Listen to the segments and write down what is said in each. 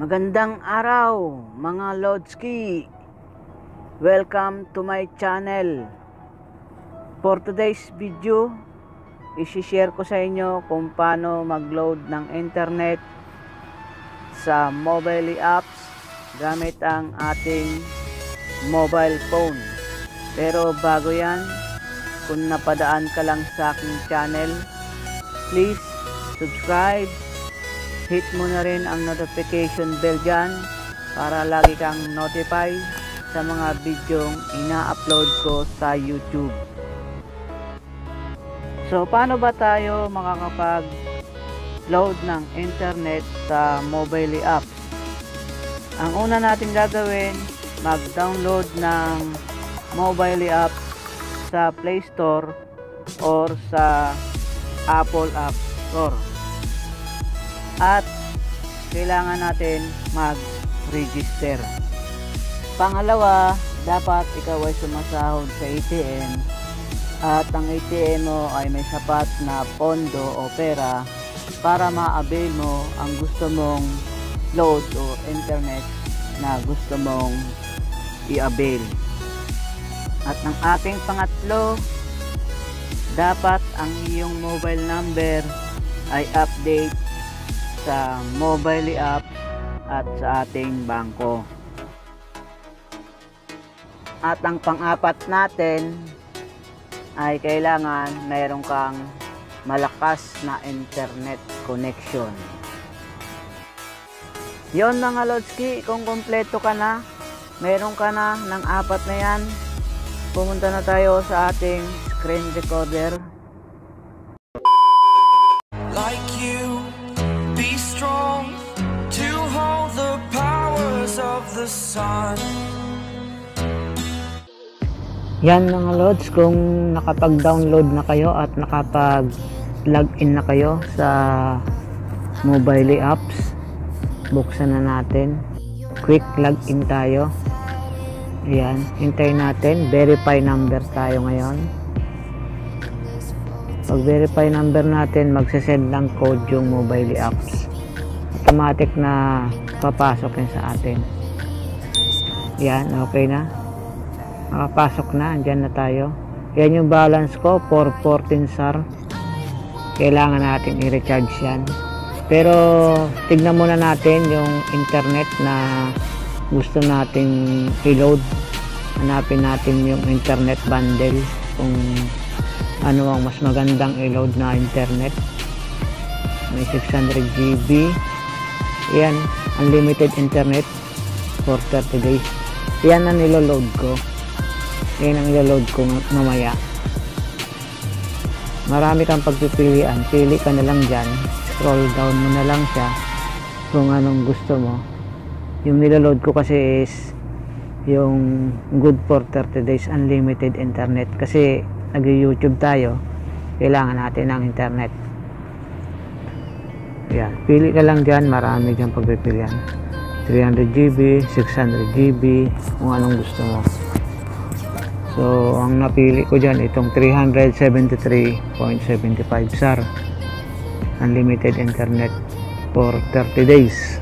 Magandang araw mga Lodski. Welcome to my channel. For today's video, isi-share ko sa inyo kung paano mag-load ng internet sa mobile apps gamit ang ating mobile phone. Pero bago yan, kung napadaan ka lang sa aking channel, please subscribe hit mo na rin ang notification bell dyan para lagi kang notify sa mga bidyong ina-upload ko sa YouTube. So, paano ba tayo makakapag-load ng internet sa mobile apps? Ang una natin gagawin, mag-download ng mobile app sa Play Store or sa Apple App Store at kailangan natin mag-register. Pangalawa, dapat ikaw ay sumasahod sa ATM at ang ATM mo ay may sapat na pondo o pera para ma-avail mo ang gusto mong load o internet na gusto mong i-avail. At ang ating pangatlo, dapat ang iyong mobile number ay update sa mobile app at sa ating bangko. At ang pang-apat natin ay kailangan mayroon kang malakas na internet connection. Yon mga Lodski, kung kompleto ka na, meron ka na ng apat na yan, pumunta na tayo sa ating screen recorder. Yan mga lods, kung nakapag-download na kayo at nakapag-login na kayo sa mobile apps, buksan na natin. Quick login tayo. Ayan, hintayin natin. Verify number tayo ngayon. Pag verify number natin, magsasend ng code yung mobile apps. Automatic na papasok yan sa atin. Yan, okay na. Nakapasok na, andyan na tayo. Yan yung balance ko, 414 SAR. Kailangan natin i-recharge yan. Pero, tignan muna natin yung internet na gusto nating i-load. Hanapin natin yung internet bundle kung ano ang mas magandang i-load na internet. May 600 GB. Yan, unlimited internet for 30 days. Yan ang nilo-load ko. Yan ang ilo-load ko mamaya. Marami kang pagpipilian. Pili ka na lang dyan. Scroll down mo na lang siya kung anong gusto mo. Yung nilo-load ko kasi is yung good for 30 days unlimited internet kasi nag-YouTube tayo kailangan natin ng internet yan pili ka lang dyan marami dyan pagpipilian 300 GB 600 GB kung anong gusto mo. So ang napili ko dyan itong 373.75 SAR unlimited internet for 30 days.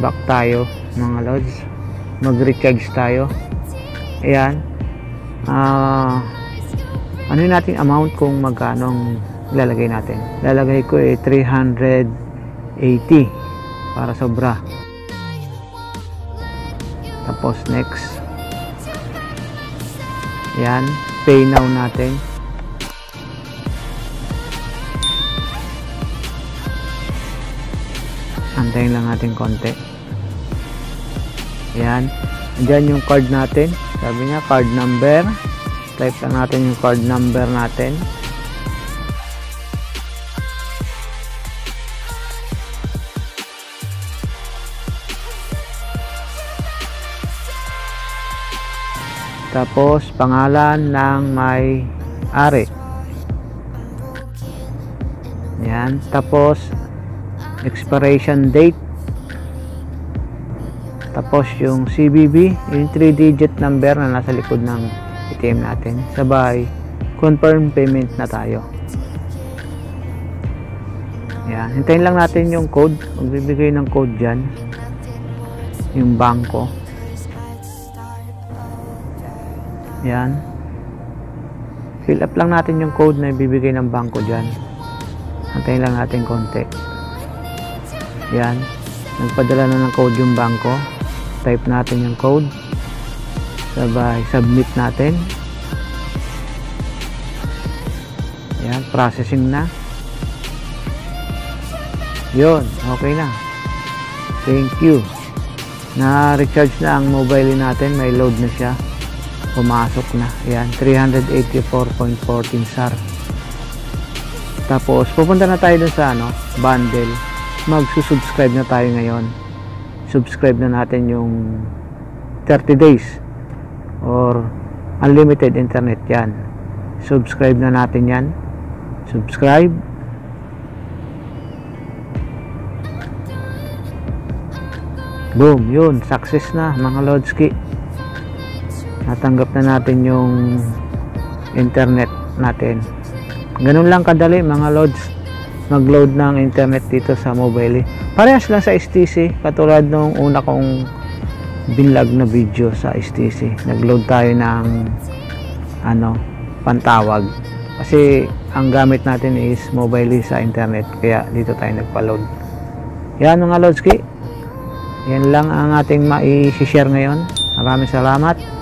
Back tayo mga lods. Mag recharge tayo. Ayan. Ah ano yung nating amount kung magkano ang ilalagay natin? Lalagay ko eh 380 para sobra tapos next yan pay now natin antayin lang natin konti yan Diyan yung card natin. Sabi niya, card number. Type lang natin yung card number natin. Tapos, pangalan ng may ari. Yan. Tapos, expiration date tapos yung CBB, yung 3 digit number na nasa likod ng ATM natin. Sabay, confirm payment na tayo. Yan. Hintayin lang natin yung code. Magbibigay ng code dyan. Yung bangko. Yan. Fill up lang natin yung code na ibibigay ng bangko dyan. Hintayin lang natin konti. Yan. Nagpadala na ng code yung bangko. Type natin yung code. Sabay, submit natin. Yan, processing na. Yun, okay na. Thank you. Na-recharge na ang mobile natin. May load na siya. Pumasok na. Yan, 384.14 SAR. Tapos, pupunta na tayo dun sa ano, bundle. Magsusubscribe na tayo ngayon. Subscribe na natin yung 30 days or unlimited internet yan. Subscribe na natin yan. Subscribe. Boom, yun, success na mga Lodski. Natanggap na natin yung internet natin. Ganun lang kadali mga Lods mag-load ng internet dito sa mobile. Parehas lang sa STC, katulad nung una kong binlog na video sa STC. Nag-load tayo ng ano, pantawag. Kasi ang gamit natin is mobile sa internet, kaya dito tayo nagpa-load. Yan mga Lodski. Yan lang ang ating mai-share ngayon. Maraming salamat.